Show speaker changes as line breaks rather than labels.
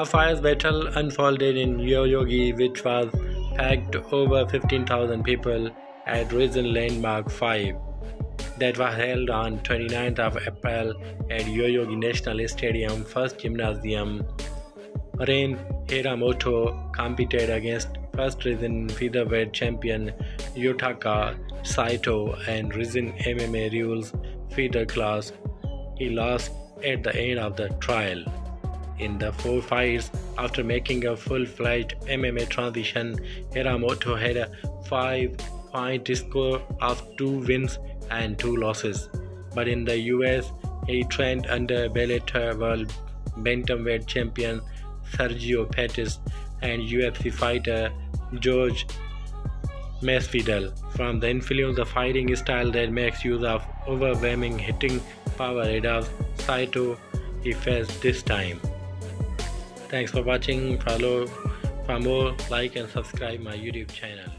A fierce battle unfolded in Yoyogi, which was packed over 15,000 people at Rizin Landmark 5 that was held on 29th of April at Yoyogi National Stadium First Gymnasium. Ren Hiramoto competed against first Rizin featherweight champion Yutaka Saito and Rizin MMA rules feather class. He lost at the end of the trial. In the four fights, after making a full-fledged MMA transition, Hiramoto had a five-point score of two wins and two losses. But in the US, he trained under Bellator World Bantamweight champion Sergio Pettis and UFC fighter George Masvidal. From the influence of fighting style that makes use of overwhelming hitting power, it was Saito he faced this time. Thanks for watching. Follow for more, like and subscribe my YouTube channel.